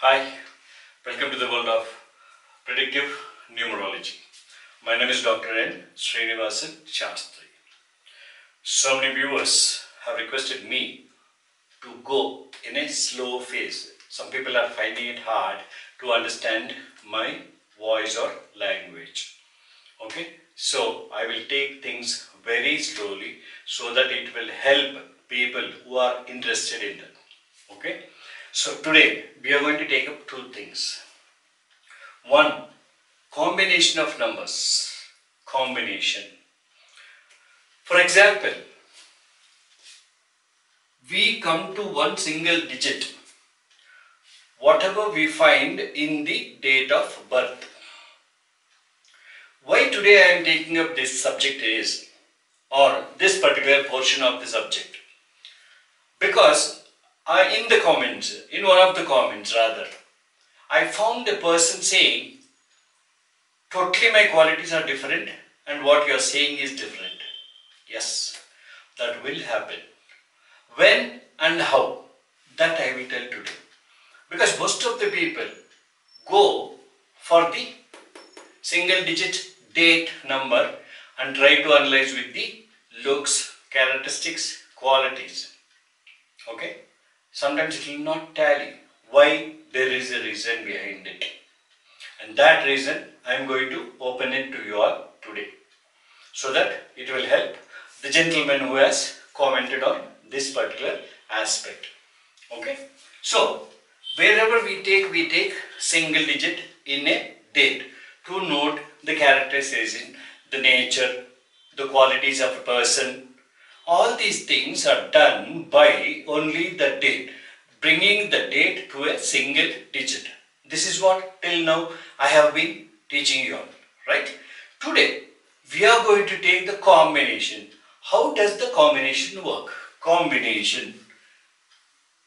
Hi, welcome to the world of predictive numerology. My name is Dr. N. Srinivasan Shastry. So many viewers have requested me to go in a slow phase. Some people are finding it hard to understand my voice or language. Okay, so I will take things very slowly so that it will help people who are interested in them. Okay, so today we are going to take up two things. One, combination of numbers. Combination. For example, we come to one single digit, whatever we find in the date of birth. Why today I am taking up this subject is, or this particular portion of the subject, because I, in the comments, in one of the comments rather, I found a person saying, totally my qualities are different and what you are saying is different. Yes, that will happen. When and how, that I will tell today. Because most of the people go for the single digit date number and try to analyze with the looks, characteristics, qualities. Okay? Sometimes it will not tally. Why? There is a reason behind it. And that reason I am going to open it to you all today. So that it will help the gentleman who has commented on this particular aspect. Okay? So, wherever we take, we take single digit in a date to note the characterization, the nature, the qualities of a person. All these things are done by only the date, bringing the date to a single digit. This is what till now I have been teaching you all, right? Today, we are going to take the combination. How does the combination work? Combination.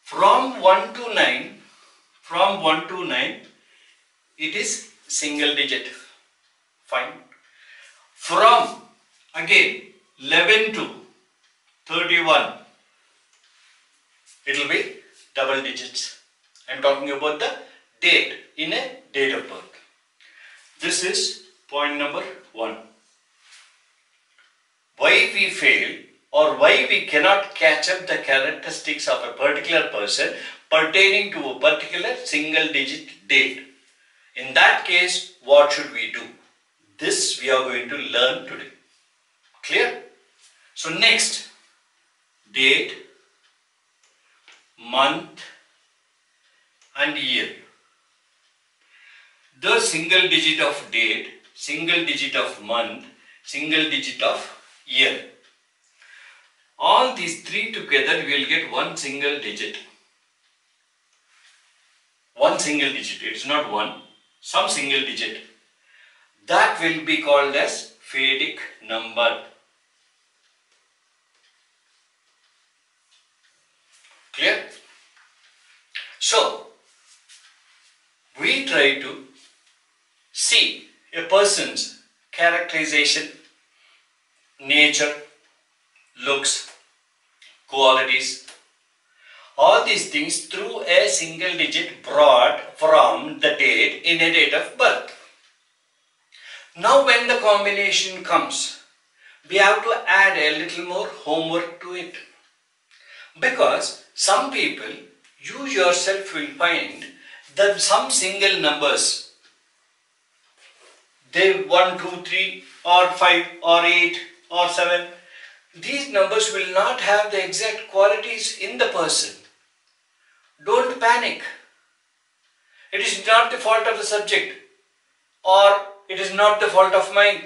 From 1 to 9, from 1 to 9, it is single digit. Fine. From, again, 11 to 31, it will be double digits. I am talking about the date in a date of birth. This is point number 1 why we fail or why we cannot catch up the characteristics of a particular person pertaining to a particular single digit date. In that case, what should we do? This we are going to learn today. Clear? So next, date, month and year. The single digit of date, single digit of month, single digit of year. All these three together will get one single digit. One single digit, it is not one, some single digit. That will be called as Fadic number. Clear? So, we try to see a person's characterization nature, looks, qualities, all these things through a single digit brought from the date in a date of birth. Now when the combination comes, we have to add a little more homework to it. Because some people, you yourself will find that some single numbers, they 1, 2, 3 or 5 or 8 or 7, these numbers will not have the exact qualities in the person. Don't panic. It is not the fault of the subject or it is not the fault of mine.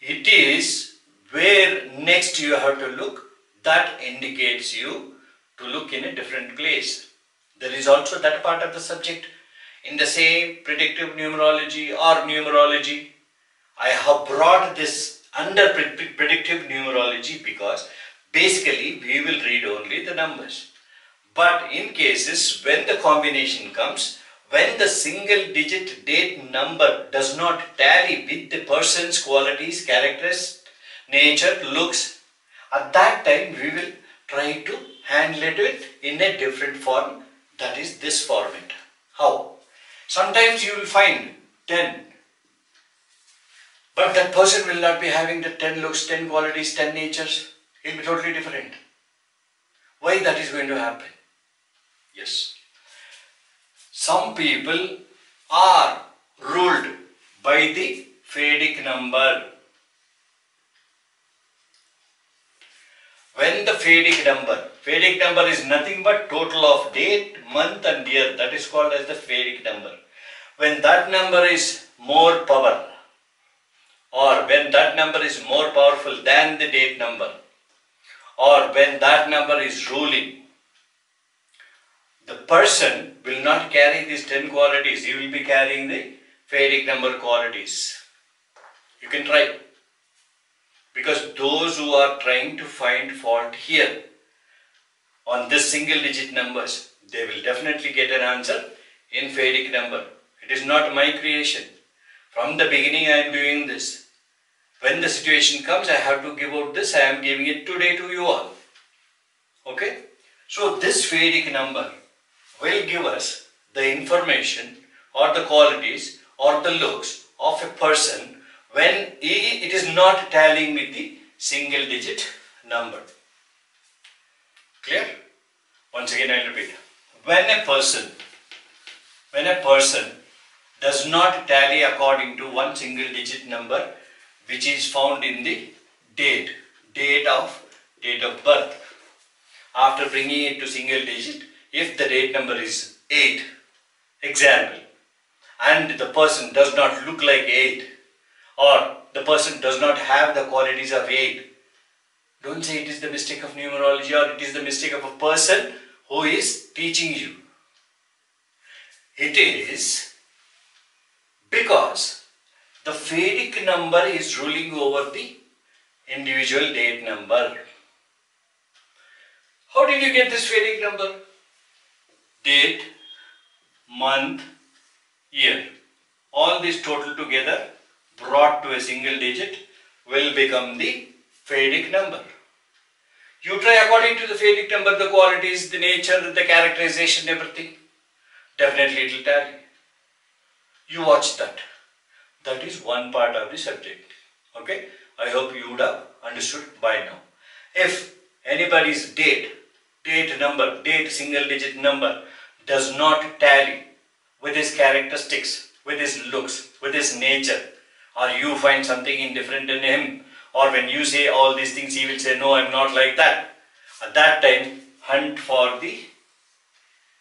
It is where next you have to look that indicates you to look in a different place. There is also that part of the subject in the same predictive numerology or numerology. I have brought this under predictive numerology because basically we will read only the numbers. But in cases when the combination comes, when the single digit date number does not tally with the person's qualities, characters, nature, looks, at that time we will try to handle it in a different form that is this format. How? Sometimes you will find 10. But that person will not be having the 10 looks, 10 qualities, 10 natures. He'll be totally different. Why that is going to happen? Yes. Some people are ruled by the Fadic number. When the Fadic number, Fadic number is nothing but total of date, month and year. That is called as the Fadic number. When that number is more power or when that number is more powerful than the date number or when that number is ruling, the person will not carry these 10 qualities. He will be carrying the Fadic number qualities. You can try. Because those who are trying to find fault here on this single digit numbers, they will definitely get an answer in Fadic number. It is not my creation. From the beginning I am doing this. When the situation comes, I have to give out this, I am giving it today to you all. Okay? So this Fadic number will give us the information or the qualities or the looks of a person when it is not tallying with the single digit number. Clear? Once again I repeat. When a person, when a person does not tally according to one single digit number which is found in the date, date of, date of birth. After bringing it to single digit, if the date number is 8, example, and the person does not look like 8, or the person does not have the qualities of 8, don't say it is the mistake of numerology or it is the mistake of a person who is teaching you. It is because the Fadic number is ruling over the individual date number. How did you get this Fadic number? Date, month, year. All these total together brought to a single digit will become the Fadic number. You try according to the Fadic number, the qualities, the nature, the characterization, everything. Definitely it will tally. You watch that. That is one part of the subject. Okay? I hope you would have understood by now. If anybody's date, date number, date single digit number does not tally with his characteristics, with his looks, with his nature, or you find something indifferent in him, or when you say all these things, he will say, No, I'm not like that. At that time, hunt for the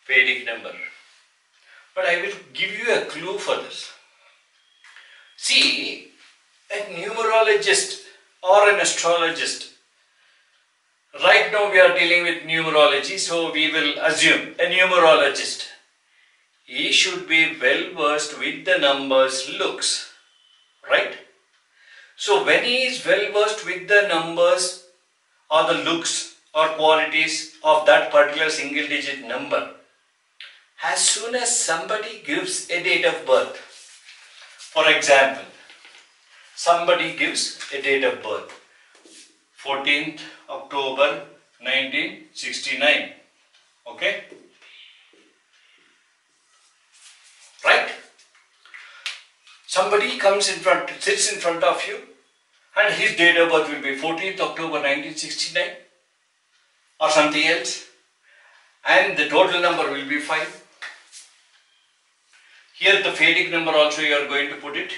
Fadic number. But I will give you a clue for this. See, a numerologist or an astrologist, right now we are dealing with numerology, so we will assume a numerologist. He should be well versed with the numbers looks, right? So when he is well versed with the numbers or the looks or qualities of that particular single digit number, as soon as somebody gives a date of birth, for example, somebody gives a date of birth, 14th October 1969, okay? Right? Somebody comes in front, sits in front of you and his date of birth will be 14th October 1969 or something else and the total number will be 5. Here the Fadic number also you are going to put it.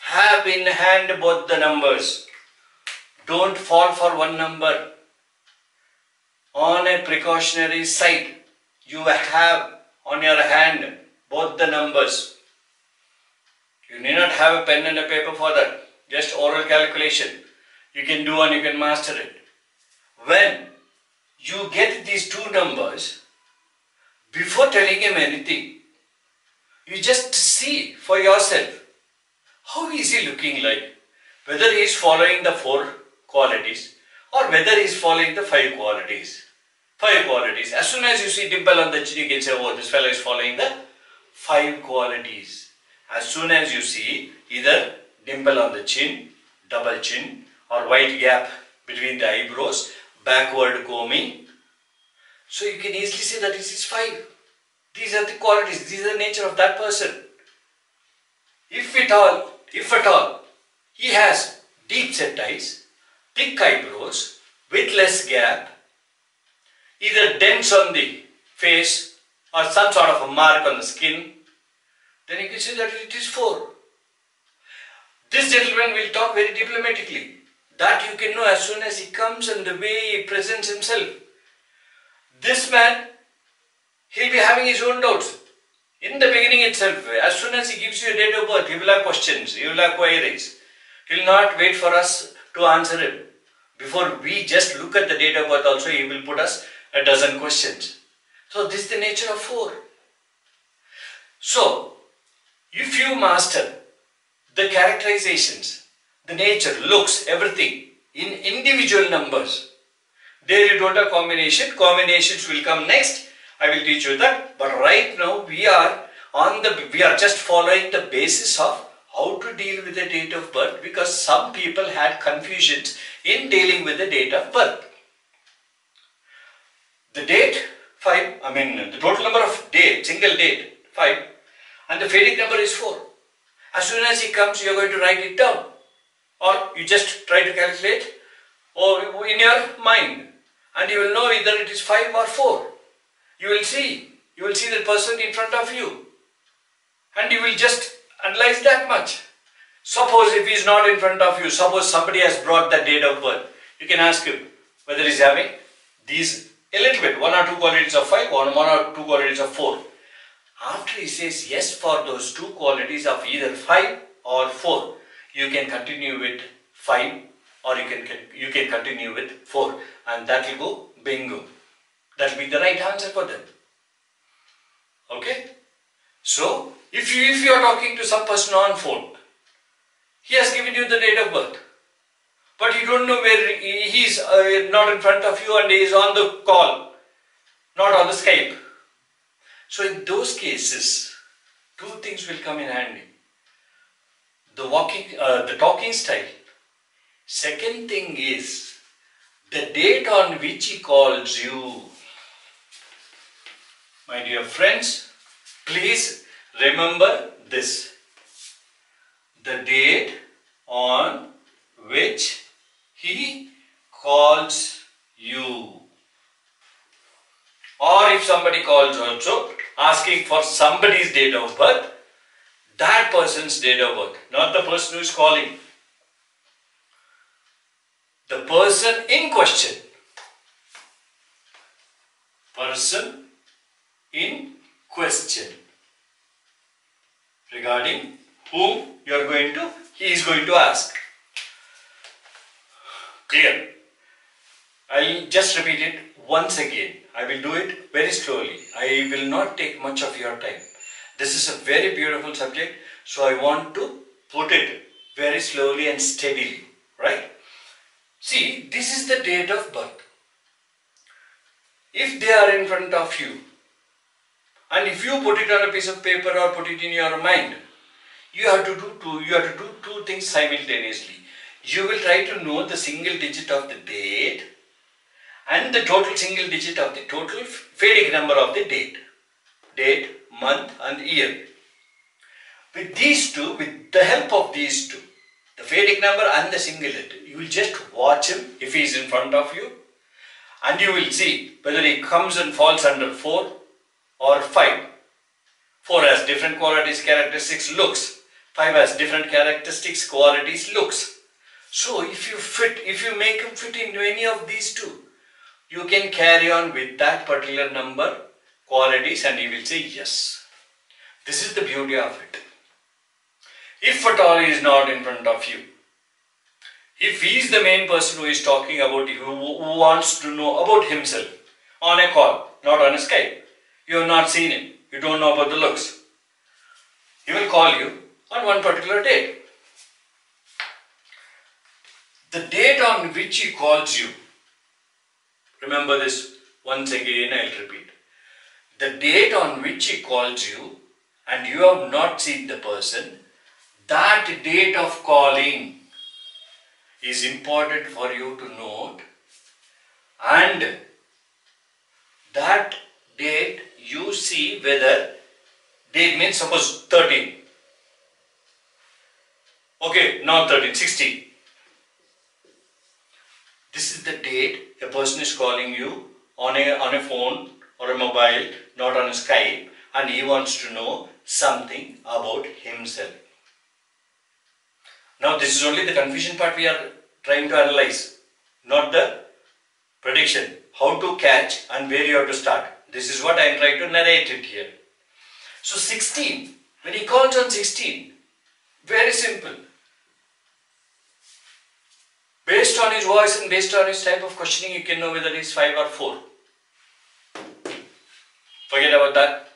Have in hand both the numbers. Don't fall for one number. On a precautionary side, you have on your hand both the numbers. You need not have a pen and a paper for that. Just oral calculation. You can do and you can master it. When you get these two numbers, before telling him anything, you just see for yourself how is he looking like. Whether he is following the four qualities or whether he is following the five qualities. Five qualities. As soon as you see dimple on the chin, you can say, oh, this fellow is following the five qualities. As soon as you see either dimple on the chin, double chin or white gap between the eyebrows, backward combing, so you can easily say that this is 5. These are the qualities, these are the nature of that person. If at all, if at all, he has deep set eyes, thick eyebrows, with less gap, either dents on the face or some sort of a mark on the skin, then you can see that it is 4. This gentleman will talk very diplomatically. That you can know as soon as he comes and the way he presents himself. This man, he'll be having his own doubts. In the beginning itself, as soon as he gives you a date of birth, he will have questions, he will have queries. He will not wait for us to answer him. Before we just look at the date of birth also, he will put us a dozen questions. So this is the nature of four. So, if you master the characterizations, the nature, looks, everything in individual numbers, there you don't have combination, combinations will come next. I will teach you that. But right now we are on the, we are just following the basis of how to deal with the date of birth because some people had confusions in dealing with the date of birth. The date 5, I mean the total number of date, single date 5 and the Fadic number is 4. As soon as he comes you are going to write it down or you just try to calculate or in your mind and you will know either it is 5 or 4. You will see, you will see the person in front of you and you will just analyze that much. Suppose if he is not in front of you, suppose somebody has brought the date of birth, you can ask him whether he is having these a little bit, one or two qualities of 5 or one or two qualities of 4. After he says yes for those two qualities of either 5 or 4, you can continue with 5 or you can you can continue with 4 and that will go bingo. That will be the right answer for them. Okay? So, if you, if you are talking to some person on phone, he has given you the date of birth, but you don't know where he is uh, not in front of you and he is on the call, not on the Skype. So in those cases, two things will come in handy. The walking, uh, the talking style. Second thing is the date on which he calls you. My dear friends, please remember this. The date on which he calls you. Or if somebody calls also asking for somebody's date of birth, that person's date of birth, not the person who is calling. The person in question. Person in question regarding whom you are going to, he is going to ask. Clear? I'll just repeat it once again. I will do it very slowly. I will not take much of your time. This is a very beautiful subject, so I want to put it very slowly and steadily, right? See, this is the date of birth. If they are in front of you, and if you put it on a piece of paper or put it in your mind, you have to do two, you have to do two things simultaneously. You will try to know the single digit of the date and the total single digit of the total Fadic number of the date. Date, month and year. With these two, with the help of these two, the Fadic number and the single letter, you will just watch him if he is in front of you and you will see whether he comes and falls under 4 or 5. 4 has different qualities, characteristics, looks. 5 has different characteristics, qualities, looks. So if you fit, if you make him fit into any of these two, you can carry on with that particular number, qualities and he will say yes. This is the beauty of it. If at all he is not in front of you, if he is the main person who is talking about you, who, wants to know about himself on a call, not on a Skype, you have not seen him, you don't know about the looks, he will call you on one particular date. The date on which he calls you, remember this once again I will repeat. The date on which he calls you and you have not seen the person, that date of calling is important for you to note. And that date you see whether date means suppose 13 okay not 13 16 this is the date a person is calling you on a on a phone or a mobile not on a skype and he wants to know something about himself. Now this is only the confusion part we are trying to analyze not the prediction how to catch and where you have to start. This is what i am trying to narrate it here. So 16 when he calls on 16 very simple Based on his voice and based on his type of questioning, you can know whether he's 5 or 4. Forget about that.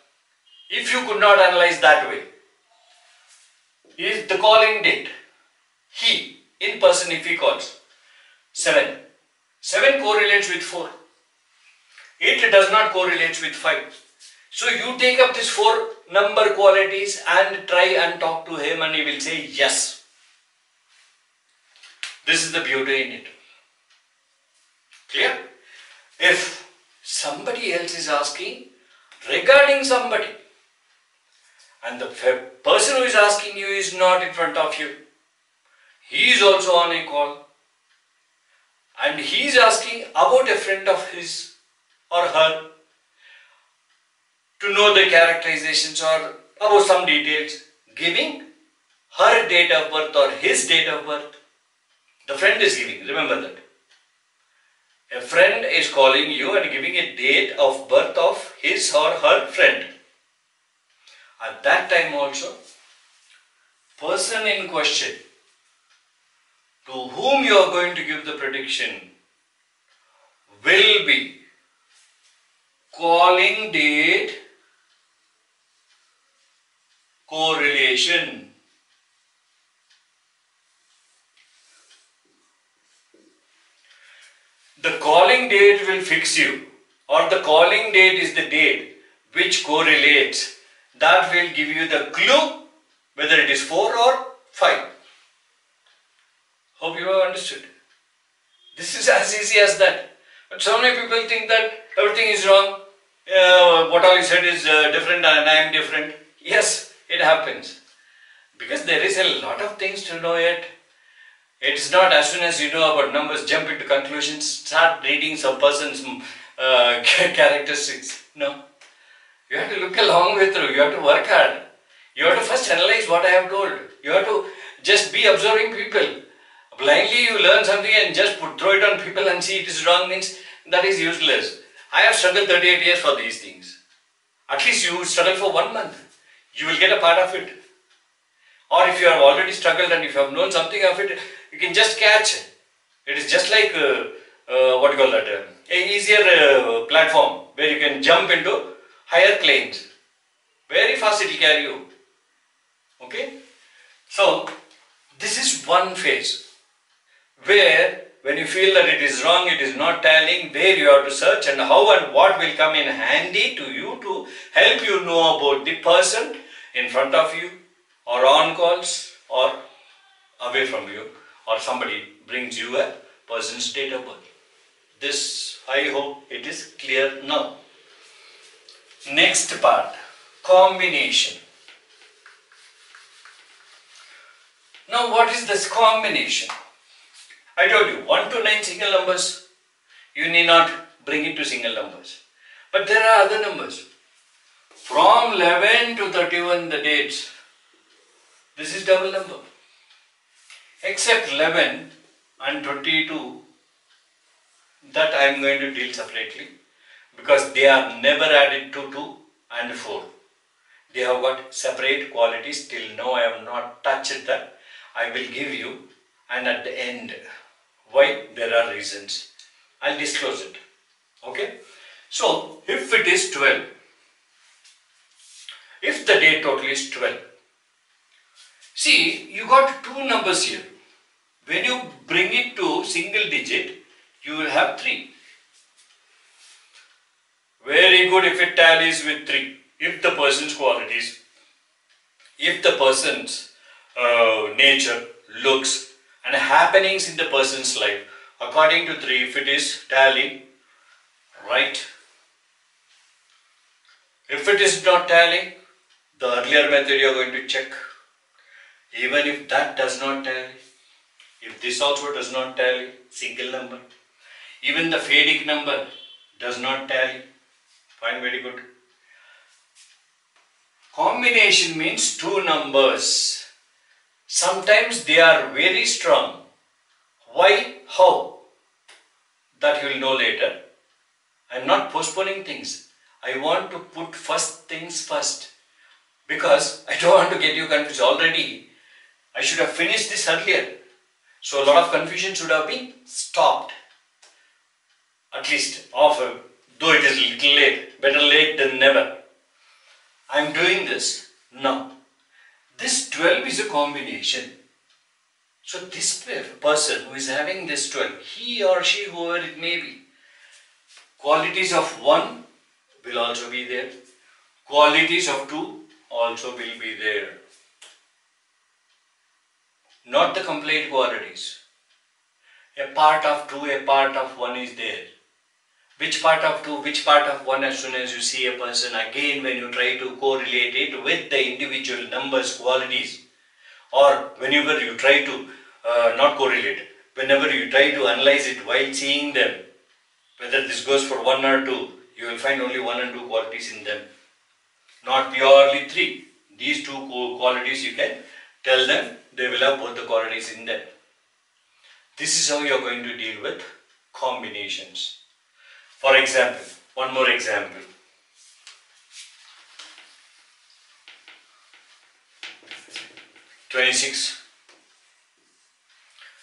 If you could not analyze that way, is the calling date, he, in person if he calls, 7. 7 correlates with 4. 8 does not correlate with 5. So you take up these 4 number qualities and try and talk to him and he will say yes. This is the beauty in it. Clear? If somebody else is asking regarding somebody and the person who is asking you is not in front of you, he is also on a call and he is asking about a friend of his or her to know the characterizations or about some details, giving her date of birth or his date of birth the friend is giving, remember that. A friend is calling you and giving a date of birth of his or her friend. At that time also, person in question to whom you are going to give the prediction will be calling date correlation the calling date will fix you or the calling date is the date which correlates. That will give you the clue whether it is 4 or 5 hope you have understood. This is as easy as that. But so many people think that everything is wrong. Uh, what all you said is uh, different and I am different. Yes it happens. Because there is a lot of things to know yet it's not as soon as you know about numbers, jump into conclusions, start reading some person's uh, characteristics. No. You have to look a long way through. You have to work hard. You have to first analyze what I have told. You have to just be observing people. Blindly you learn something and just put, throw it on people and see it is wrong means that is useless. I have struggled 38 years for these things. At least you struggle for one month. You will get a part of it. Or if you have already struggled and if you have known something of it, you can just catch. It is just like, uh, uh, what you call that, uh, a easier platform where you can jump into higher planes. Very fast it will carry you. Okay? So, this is one phase where when you feel that it is wrong, it is not telling where you have to search and how and what will come in handy to you to help you know about the person in front of you or on calls or away from you or somebody brings you a person's date of birth. This I hope it is clear now. Next part combination. Now what is this combination? I told you 1 to 9 single numbers you need not bring it to single numbers. But there are other numbers. From 11 to 31 the dates this is double number. Except 11 and 22 that I am going to deal separately because they are never added to 2 and 4. They have got separate qualities till now I have not touched that. I will give you and at the end why there are reasons. I'll disclose it. Okay. So if it is 12, if the date total is 12, See, you got two numbers here. When you bring it to single digit, you will have 3. Very good if it tallies with 3. If the person's qualities, if the person's uh, nature, looks and happenings in the person's life, according to 3, if it is tally, right. If it is not tallying, the earlier method you are going to check. Even if that does not tally, if this also does not tally, single number, even the Fadic number does not tally, fine, very good. Combination means two numbers. Sometimes they are very strong. Why? How? That you will know later. I am not postponing things. I want to put first things first because I don't want to get you confused already. I should have finished this earlier. So a lot of confusion should have been stopped. At least offer, though it is little late, better late than never. I am doing this now. This 12 is a combination. So this person who is having this 12, he or she, whoever it may be, qualities of 1 will also be there. Qualities of 2 also will be there. Not the complete qualities. A part of 2, a part of 1 is there. Which part of 2, which part of 1 as soon as you see a person again when you try to correlate it with the individual numbers, qualities or whenever you try to uh, not correlate, whenever you try to analyze it while seeing them, whether this goes for 1 or 2, you will find only 1 and 2 qualities in them not purely three. These two qualities you can tell them have both the qualities in them. This is how you are going to deal with combinations. For example, one more example. Twenty-six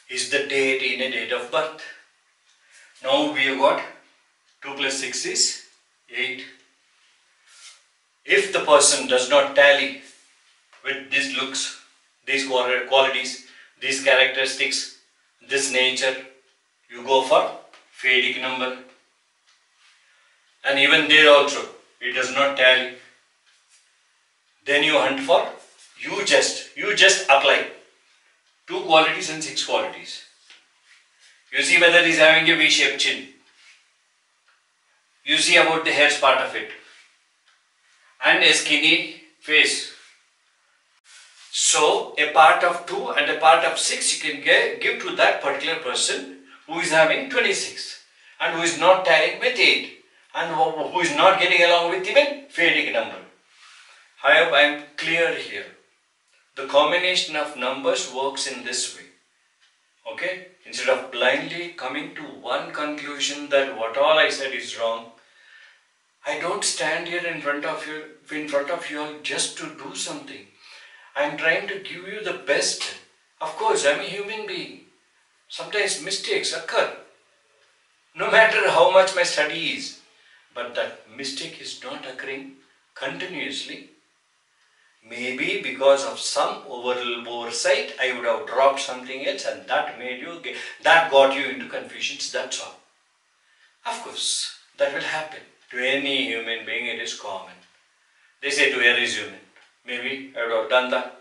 is the date in a date of birth. Now we have got 2 plus 6 is 8 if the person does not tally with these looks, these qualities, these characteristics, this nature, you go for Fadic number. And even there also, it does not tally. Then you hunt for, you just, you just apply two qualities and six qualities. You see whether he is having a V-shaped chin. You see about the hairs part of it and a skinny face. So a part of 2 and a part of 6 you can get, give to that particular person who is having 26 and who is not tallying with 8 and who is not getting along with even Fadic number. I hope I am clear here. The combination of numbers works in this way. Okay? Instead of blindly coming to one conclusion that what all I said is wrong, I don't stand here in front of you in front of you all just to do something. I'm trying to give you the best. Of course, I'm a human being. Sometimes mistakes occur. No matter how much my study is. But that mistake is not occurring continuously. Maybe because of some overall oversight, I would have dropped something else and that made you, that got you into confusions, that's all. Of course, that will happen. To any human being it is common. They say to every human. Maybe I would have done that.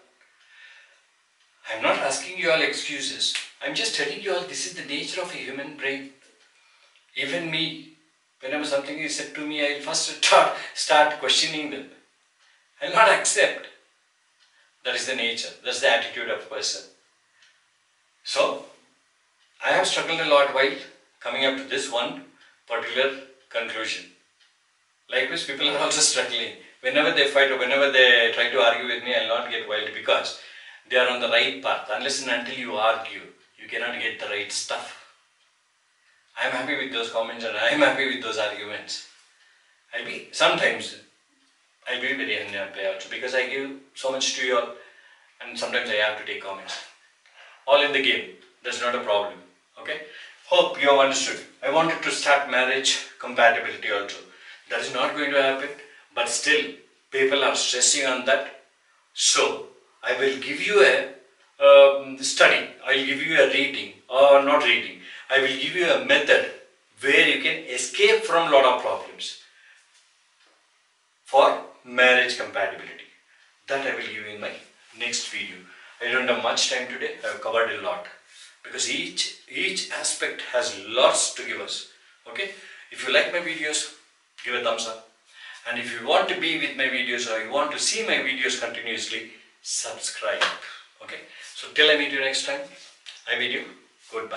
I am not asking you all excuses. I am just telling you all this is the nature of a human brain. Even me, whenever something is said to me, I will first start, start questioning them. I will not accept. That is the nature, that's the attitude of a person. So, I have struggled a lot while coming up to this one particular conclusion. Likewise, people are also struggling. Whenever they fight or whenever they try to argue with me, I'll not get wild because they are on the right path. Unless and until you argue, you cannot get the right stuff. I am happy with those comments and I am happy with those arguments. I'll be, sometimes, I'll be very unhappy also because I give so much to you all and sometimes I have to take comments. All in the game. That's not a problem. Okay? Hope you have understood. I wanted to start marriage compatibility also. That is not going to happen, but still people are stressing on that. So, I will give you a um, study, I will give you a reading or not reading. I will give you a method where you can escape from a lot of problems for marriage compatibility. That I will give you in my next video. I don't have much time today, I have covered a lot because each each aspect has lots to give us. Okay, if you like my videos, give a thumbs up And if you want to be with my videos or you want to see my videos continuously, subscribe. Okay. So till I meet you next time, I bid you goodbye.